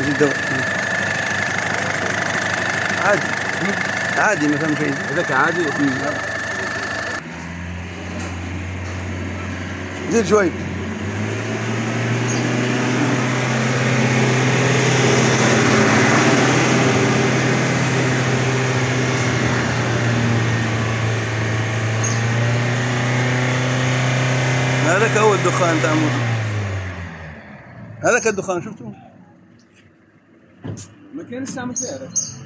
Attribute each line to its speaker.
Speaker 1: زيد دور عادي. عادي ما فهم شيء.
Speaker 2: هذاك عادي.
Speaker 1: زيد شوي. هذاك هو الدخان تاع موسى هذاك الدخان شفتوا؟
Speaker 2: ما كان يستعمل فيها هذاك